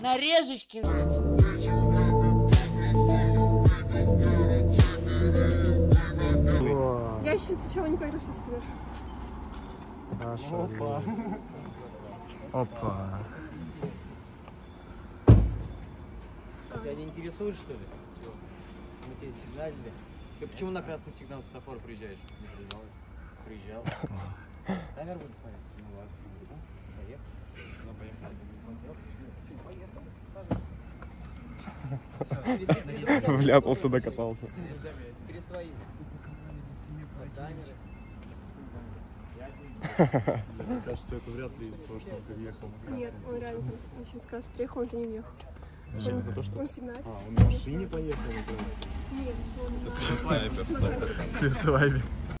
Нарежечки. Я еще сначала не поверю, что спишь. Опа. Опа. Тебя не интересует, что ли? Мы тебе сигналили. Ты почему на красный сигнал светофора приезжаешь? Не приезжал. Приезжал. Камеру буду смотреть? Ну ладно. Вляпался, докатался. Перед своими. Камеры. Мне кажется, это вряд ли из-за того, что он приехал на Нет, он реально очень как раз приехал, он не въехал. Чем из-за того, что... Он сигналит. А, он на машине поехал. Нет, он... Снайпер, снайпер. При свайпе.